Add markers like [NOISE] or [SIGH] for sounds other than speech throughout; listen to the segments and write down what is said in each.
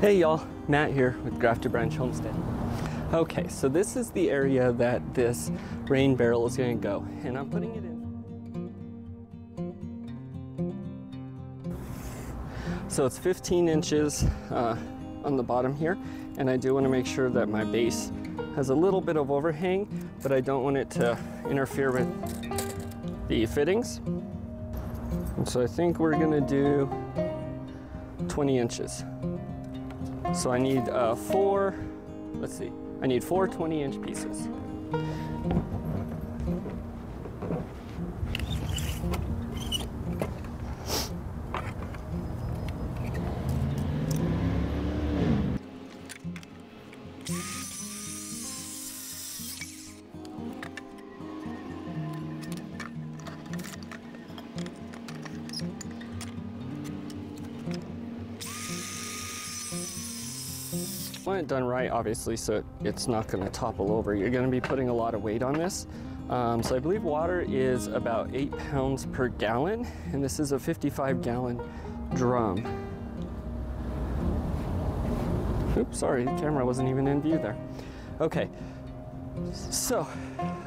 Hey y'all, Matt here with Grafted Branch Homestead. Okay, so this is the area that this rain barrel is gonna go, and I'm putting it in. So it's 15 inches uh, on the bottom here, and I do wanna make sure that my base has a little bit of overhang, but I don't want it to interfere with the fittings. And so I think we're gonna do 20 inches. So I need uh, four, let's see, I need four 20 inch pieces. Done right, obviously, so it's not going to topple over. You're going to be putting a lot of weight on this. Um, so I believe water is about eight pounds per gallon, and this is a 55 gallon drum. Oops, sorry, the camera wasn't even in view there. Okay, so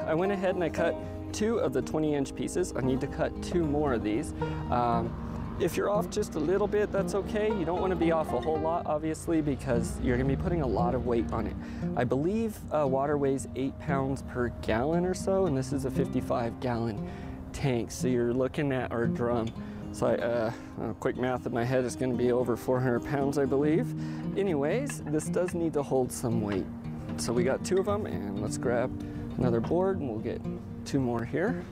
I went ahead and I cut two of the 20 inch pieces. I need to cut two more of these. Um, if you're off just a little bit, that's okay. You don't want to be off a whole lot, obviously, because you're going to be putting a lot of weight on it. I believe uh, water weighs eight pounds per gallon or so, and this is a 55 gallon tank. So you're looking at our drum. So I, uh, uh, quick math in my head is going to be over 400 pounds, I believe. Anyways, this does need to hold some weight. So we got two of them, and let's grab another board, and we'll get two more here.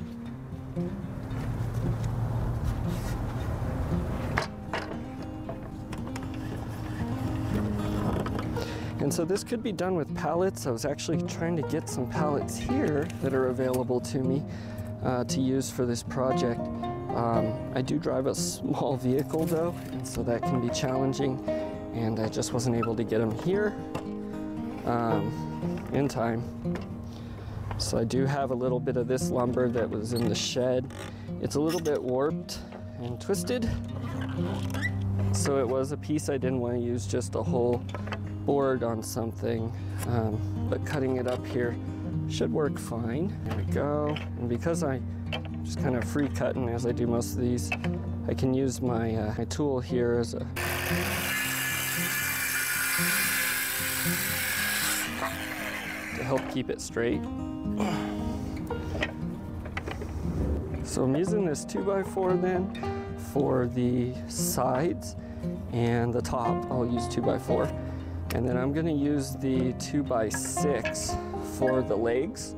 And so this could be done with pallets. I was actually trying to get some pallets here that are available to me uh, to use for this project. Um, I do drive a small vehicle though, and so that can be challenging. And I just wasn't able to get them here um, in time. So I do have a little bit of this lumber that was in the shed. It's a little bit warped and twisted. So it was a piece I didn't want to use just a whole board on something, um, but cutting it up here should work fine. There we go. And because I just kind of free cutting as I do most of these, I can use my, uh, my tool here as a to help keep it straight. So I'm using this 2x4 then for the sides and the top I'll use 2x4. And then I'm gonna use the two by six for the legs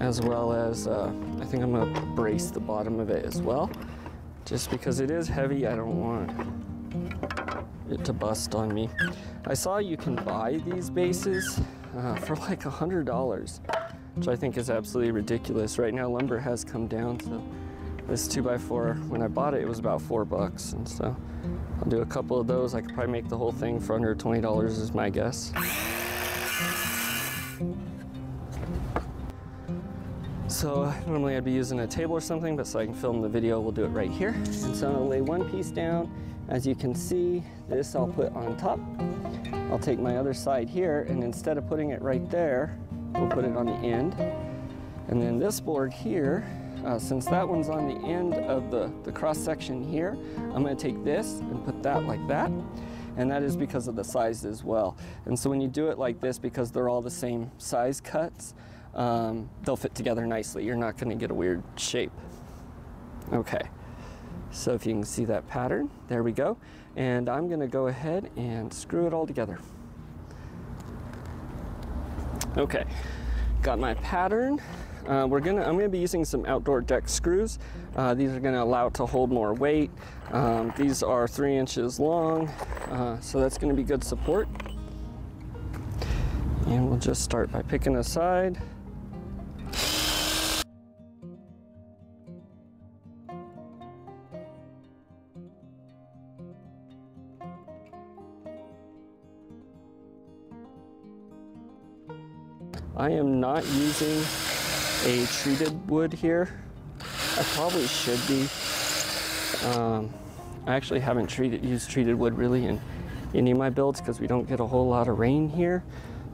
as well as uh, I think I'm gonna brace the bottom of it as well. Just because it is heavy, I don't want it to bust on me. I saw you can buy these bases uh, [LAUGHS] for like a $100, which I think is absolutely ridiculous. Right now lumber has come down, so this 2x4, when I bought it, it was about four bucks, and so I'll do a couple of those. I could probably make the whole thing for under $20 is my guess. So normally I'd be using a table or something, but so I can film the video, we'll do it right here. And so I'll lay one piece down. As you can see, this I'll put on top. I'll take my other side here, and instead of putting it right there, we'll put it on the end. And then this board here, uh, since that one's on the end of the, the cross section here, I'm gonna take this and put that like that. And that is because of the size as well. And so when you do it like this, because they're all the same size cuts, um, they'll fit together nicely. You're not gonna get a weird shape. Okay, so if you can see that pattern, there we go. And I'm gonna go ahead and screw it all together. Okay, got my pattern. Uh, we're gonna, I'm gonna be using some outdoor deck screws. Uh, these are gonna allow it to hold more weight. Um, these are three inches long, uh, so that's gonna be good support. And we'll just start by picking a side. I am not using a treated wood here. I probably should be. Um, I actually haven't treated, used treated wood really in any of my builds because we don't get a whole lot of rain here.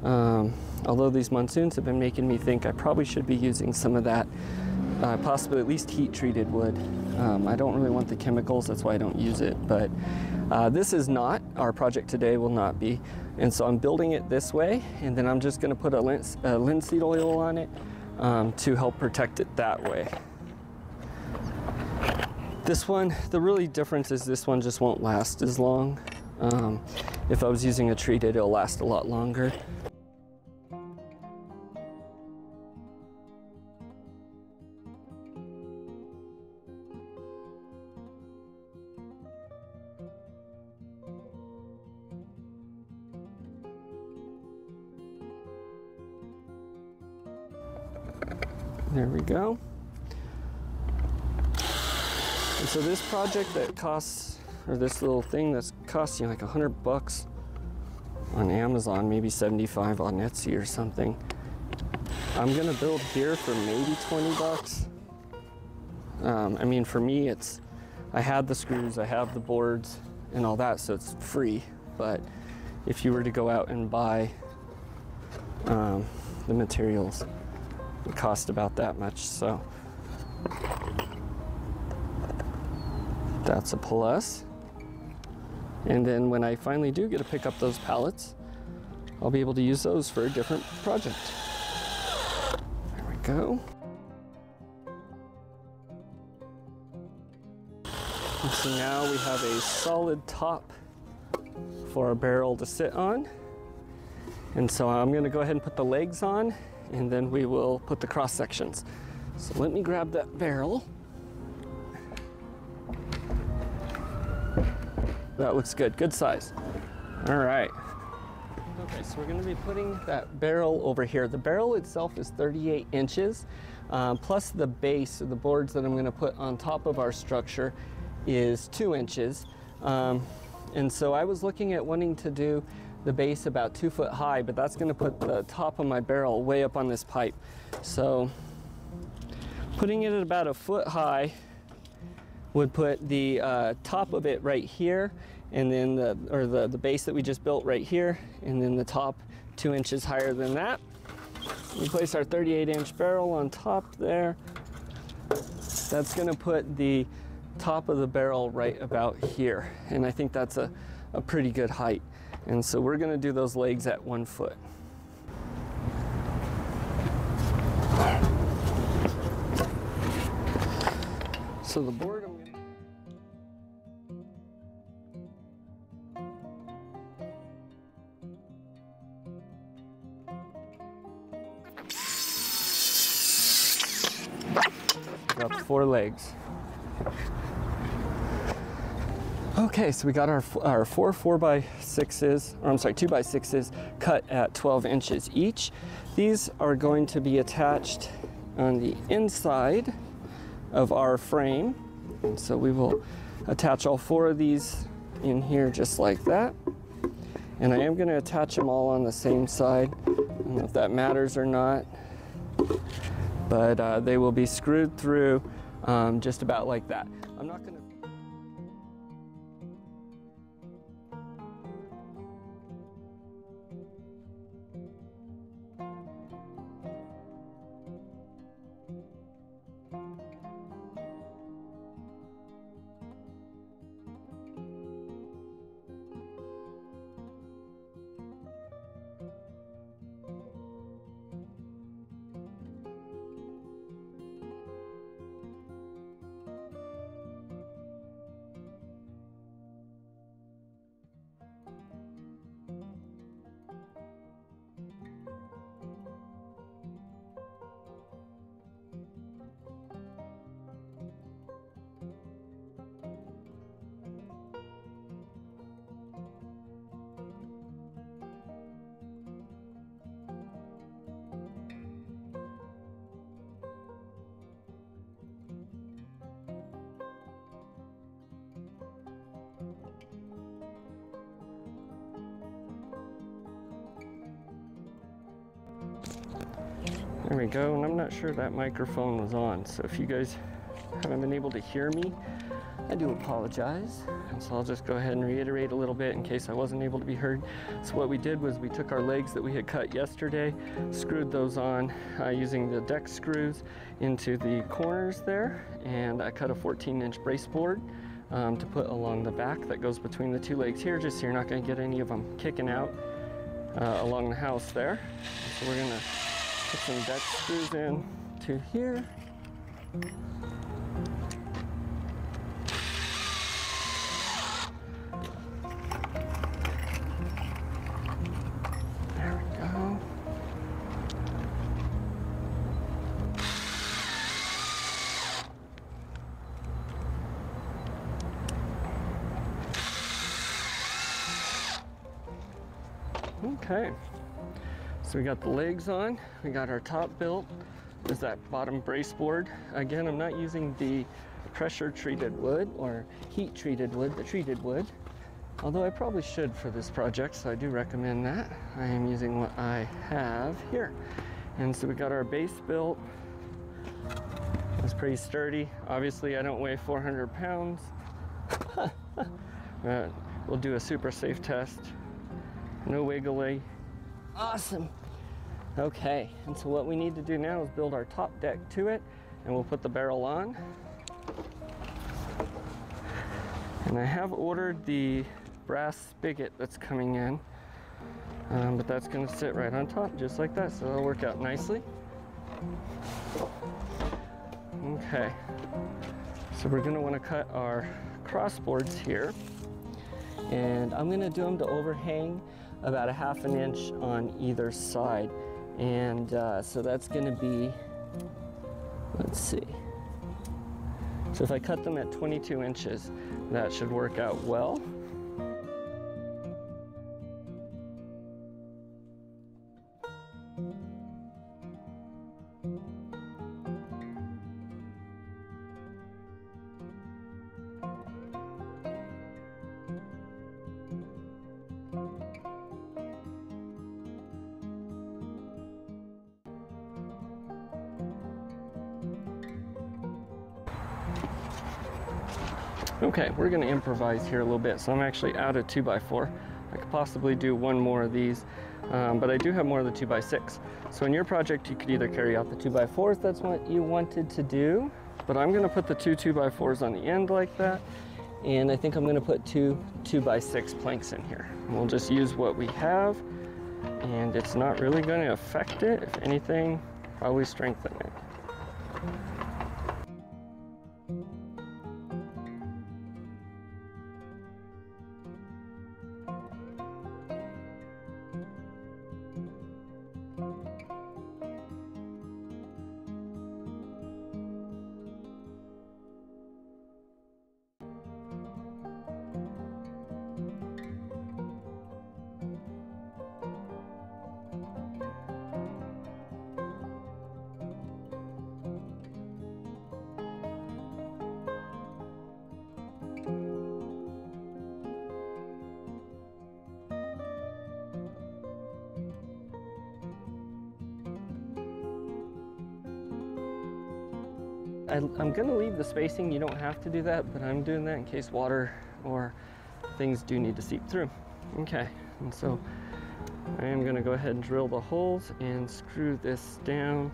Um, although these monsoons have been making me think I probably should be using some of that, uh, possibly at least heat treated wood. Um, I don't really want the chemicals, that's why I don't use it. But uh, this is not, our project today will not be. And so I'm building it this way, and then I'm just gonna put a, lins a linseed oil on it um, to help protect it that way. This one, the really difference is this one just won't last as long. Um, if I was using a treated, it'll last a lot longer. Go. And so this project that costs, or this little thing that's costing like a hundred bucks on Amazon, maybe 75 on Etsy or something. I'm gonna build here for maybe 20 bucks. Um, I mean, for me, it's, I had the screws, I have the boards and all that, so it's free. But if you were to go out and buy um, the materials, cost about that much. So that's a plus. And then when I finally do get to pick up those pallets, I'll be able to use those for a different project. There we go. And so now we have a solid top for our barrel to sit on. And so I'm gonna go ahead and put the legs on and then we will put the cross sections. So let me grab that barrel. That looks good, good size. All right. Okay, so we're gonna be putting that barrel over here. The barrel itself is 38 inches, um, plus the base of the boards that I'm gonna put on top of our structure is two inches. Um, and so I was looking at wanting to do the base about two foot high, but that's gonna put the top of my barrel way up on this pipe. So putting it at about a foot high would put the uh, top of it right here and then the, or the, the base that we just built right here and then the top two inches higher than that. We place our 38 inch barrel on top there. That's gonna put the top of the barrel right about here. And I think that's a, a pretty good height. And so we're gonna do those legs at one foot. So the board Got four legs. Okay, so we got our, our four four by sixes, or I'm sorry, two by sixes cut at 12 inches each. These are going to be attached on the inside of our frame. So we will attach all four of these in here just like that. And I am gonna attach them all on the same side. I don't know if that matters or not, but uh, they will be screwed through um, just about like that. I'm not gonna There we go, and I'm not sure that microphone was on, so if you guys haven't been able to hear me, I do apologize. And so I'll just go ahead and reiterate a little bit in case I wasn't able to be heard. So what we did was we took our legs that we had cut yesterday, screwed those on uh, using the deck screws into the corners there, and I cut a 14 inch brace board um, to put along the back that goes between the two legs here, just so you're not gonna get any of them kicking out uh, along the house there. So we're gonna put some deck screws in to here. There we go. Okay. So we got the legs on, we got our top built. There's that bottom brace board. Again, I'm not using the pressure treated wood or heat treated wood, the treated wood. Although I probably should for this project, so I do recommend that. I am using what I have here. And so we got our base built. It's pretty sturdy. Obviously, I don't weigh 400 pounds. [LAUGHS] but we'll do a super safe test. No wiggly. Awesome. Okay, and so what we need to do now is build our top deck to it, and we'll put the barrel on. And I have ordered the brass spigot that's coming in, um, but that's gonna sit right on top, just like that, so that'll work out nicely. Okay, so we're gonna wanna cut our crossboards here, and I'm gonna do them to overhang about a half an inch on either side. And uh, so that's gonna be, let's see. So if I cut them at 22 inches, that should work out well. Okay, we're gonna improvise here a little bit. So I'm actually out of two by four. I could possibly do one more of these, um, but I do have more of the two by six. So in your project, you could either carry out the two by fours, that's what you wanted to do, but I'm gonna put the two two by fours on the end like that. And I think I'm gonna put two two by six planks in here. And we'll just use what we have, and it's not really gonna affect it. If anything, probably strengthen it. I, am gonna leave the spacing. You don't have to do that, but I'm doing that in case water or things do need to seep through. Okay, and so I am gonna go ahead and drill the holes and screw this down,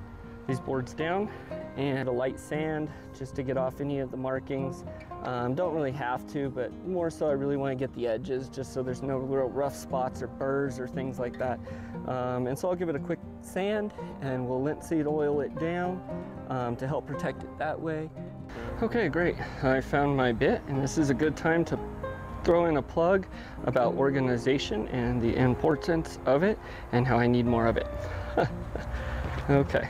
these boards down, and a light sand just to get off any of the markings. Um, don't really have to, but more so I really wanna get the edges just so there's no real rough spots or burrs or things like that. Um, and so I'll give it a quick sand and we'll linseed oil it down um, to help protect it that way. Okay, great. I found my bit and this is a good time to throw in a plug about organization and the importance of it and how I need more of it. [LAUGHS] okay.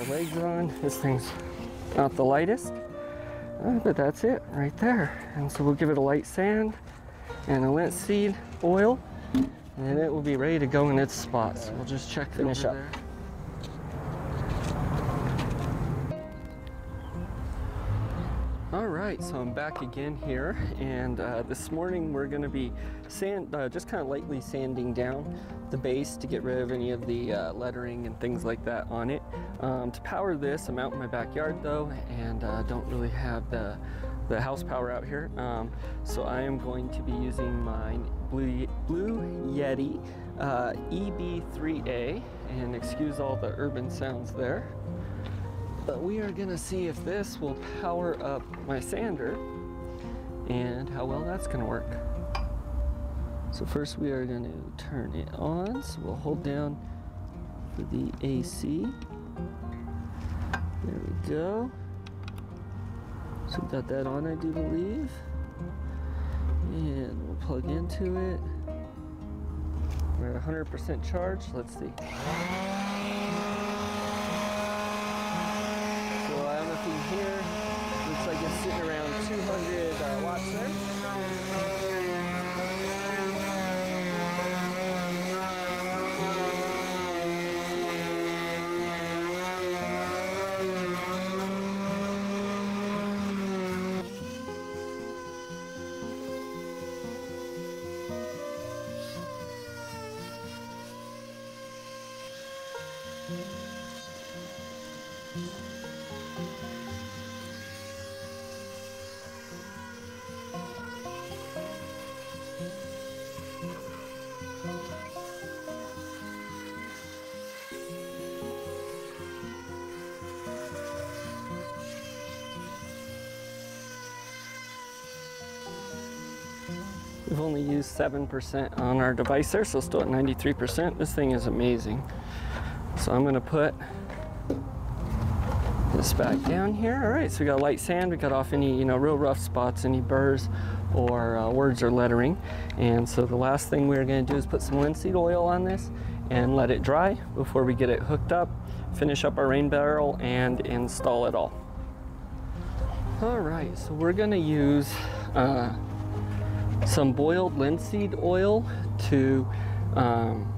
Our legs on. This thing's not the lightest, uh, but that's it right there. And so we'll give it a light sand and a linseed oil, and it will be ready to go in its spot. So we'll just check finish up. There. So I'm back again here, and uh, this morning we're going to be sand, uh, just kind of lightly sanding down the base to get rid of any of the uh, lettering and things like that on it. Um, to power this, I'm out in my backyard though, and uh, don't really have the the house power out here. Um, so I am going to be using my Blue, Blue Yeti uh, EB3A, and excuse all the urban sounds there. But we are gonna see if this will power up my sander and how well that's gonna work. So first we are gonna turn it on. So we'll hold down for the AC. There we go. So we've got that on, I do believe. And we'll plug into it. We're at 100% charge. Let's see. We've only used 7% on our device there, so still at 93%. This thing is amazing. So I'm gonna put this back down here. All right, so we got light sand. We got off any, you know, real rough spots, any burrs or uh, words or lettering. And so the last thing we're gonna do is put some linseed oil on this and let it dry before we get it hooked up, finish up our rain barrel and install it all. All right, so we're gonna use uh, some boiled linseed oil to um,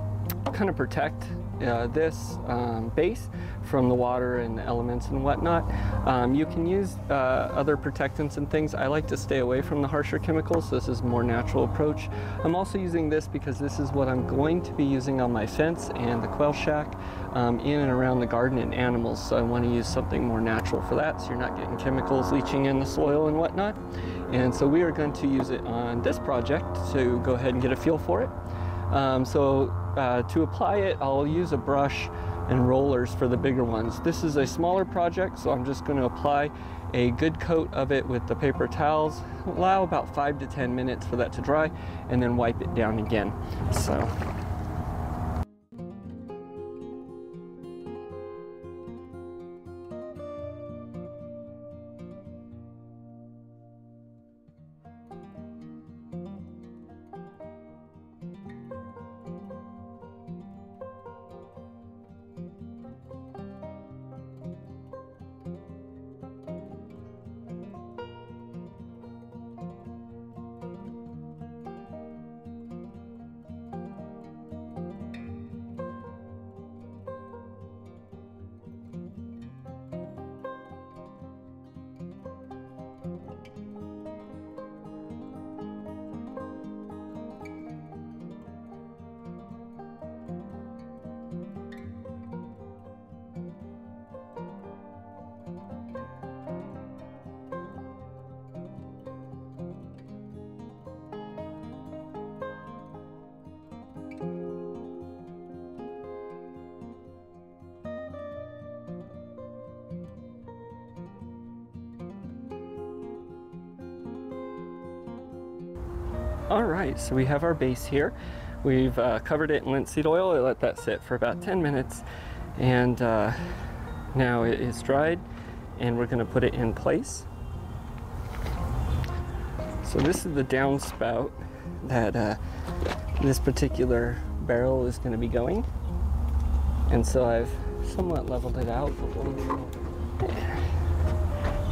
kind of protect uh, this um, base from the water and the elements and whatnot. Um, you can use uh, other protectants and things. I like to stay away from the harsher chemicals. This is a more natural approach. I'm also using this because this is what I'm going to be using on my fence and the quail shack um, in and around the garden and animals. So I want to use something more natural for that so you're not getting chemicals leaching in the soil and whatnot. And so we are going to use it on this project to go ahead and get a feel for it. Um, so uh, to apply it, I'll use a brush and rollers for the bigger ones. This is a smaller project, so I'm just going to apply a good coat of it with the paper towels. Allow about five to 10 minutes for that to dry, and then wipe it down again. So All right, so we have our base here. We've uh, covered it in linseed oil. I let that sit for about 10 minutes. And uh, Now it is dried and we're gonna put it in place. So this is the downspout that uh, this particular barrel is gonna be going. And so I've somewhat leveled it out.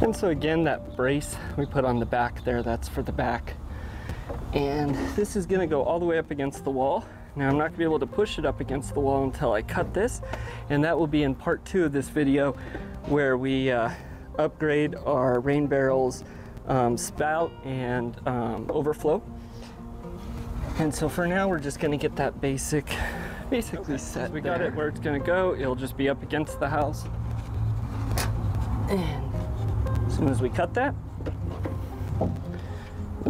And so again, that brace we put on the back there, that's for the back. And this is gonna go all the way up against the wall. Now I'm not gonna be able to push it up against the wall until I cut this. And that will be in part two of this video where we uh, upgrade our rain barrels um, spout and um, overflow. And so for now, we're just gonna get that basic, basically set. So we got it where it's gonna go. It'll just be up against the house. And as soon as we cut that,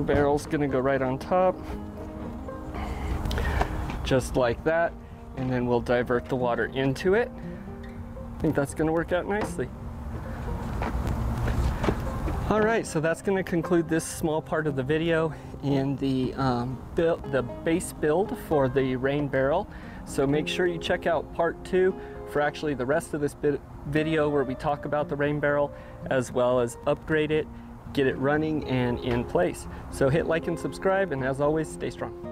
the barrel's gonna go right on top, just like that. And then we'll divert the water into it. I think that's gonna work out nicely. All right, so that's gonna conclude this small part of the video in the, um, build, the base build for the rain barrel. So make sure you check out part two for actually the rest of this video where we talk about the rain barrel as well as upgrade it, get it running and in place. So hit like and subscribe and as always, stay strong.